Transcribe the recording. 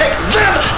take them.